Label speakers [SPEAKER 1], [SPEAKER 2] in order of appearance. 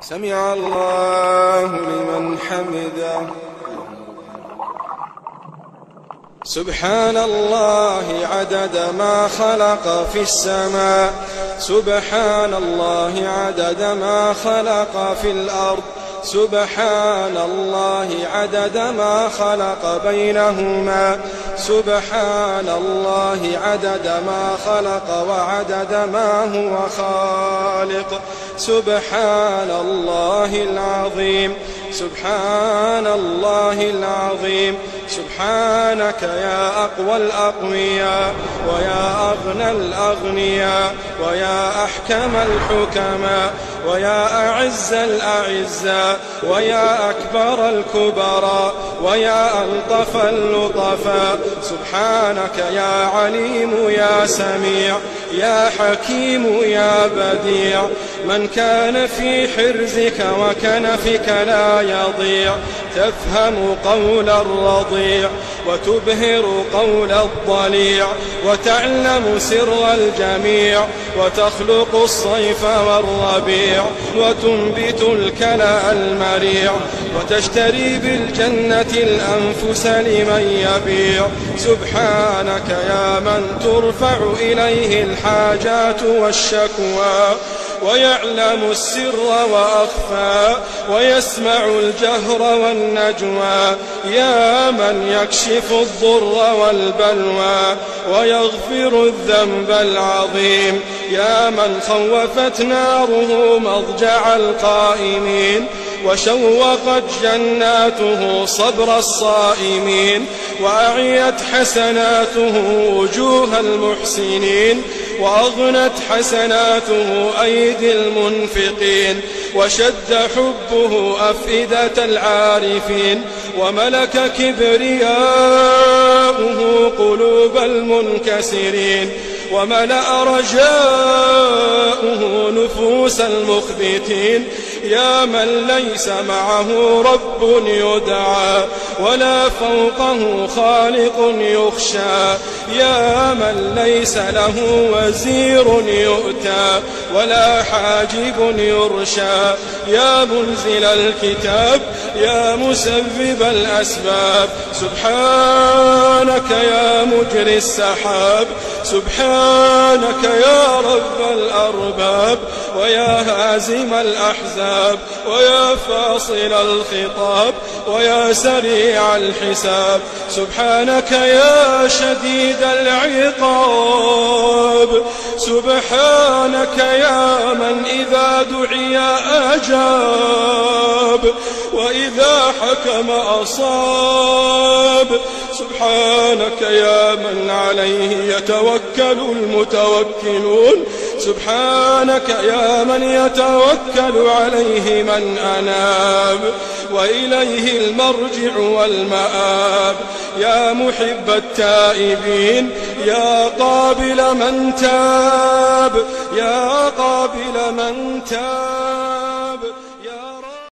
[SPEAKER 1] سمع الله لمن حمده. سبحان الله عدد ما خلق في السماء. سبحان الله عدد ما خلق في الأرض. سبحان الله عدد ما خلق بينهما. سبحان الله عدد ما خلق وعدد ما هو خالق. سبحان الله العظيم سبحان الله العظيم. سبحانك يا أقوى الأقوياء ويا أغنى الأغنياء ويا أحكم الحكماء ويا أعز الأعزاء ويا أكبر الكبراء ويا ألطف اللطفاء. سبحانك يا عليم يا سميع. يا حكيم يا بديع من كان في حرزك وكنفك لا يضيع. تفهم قول الرضيع وتبهر قول الضليع. وتعلم سر الجميع وتخلق الصيف والربيع. وتنبت الكلى المريع. وتشتري بالجنة الأنفس لمن يبيع. سبحانك يا من ترفع إليه الحاجات والشكوى ويعلم السر وأخفى ويسمع الجهر والنجوى. يا من يكشف الضر والبلوى ويغفر الذنب العظيم. يا من خوفت ناره مضجع القائمين وشوقت جناته صبر الصائمين. وأعيت حسناته وجوه المحسنين. وأغنت حسناته أيدي المنفقين وشد حبه أفئدة العارفين وملك كبرياؤه قلوب المنكسرين وملأ رجاؤه نفوس المخبتين يا من ليس معه رب يدعى ولا فوقه خالق يخشى. يا من ليس له وزير يؤتى ولا حاجب يرشى. يا منزل الكتاب يا مسبب الأسباب. سبحانك يا مجري السحاب. سبحانك يا رب الأرباب. ويا هازم الأحزاب. ويا فاصل الخطاب. ويا الحساب. سبحانك يا شديد العقاب. سبحانك يا من إذا دعي أجاب. وإذا حكم أصاب. سبحانك يا من عليه يتوكل المتوكلون. سبحانك يا من يتوكل عليه من أناب وإليه المرجع والمآب يا محب التائبين يا قابل من تاب يا قابل من تاب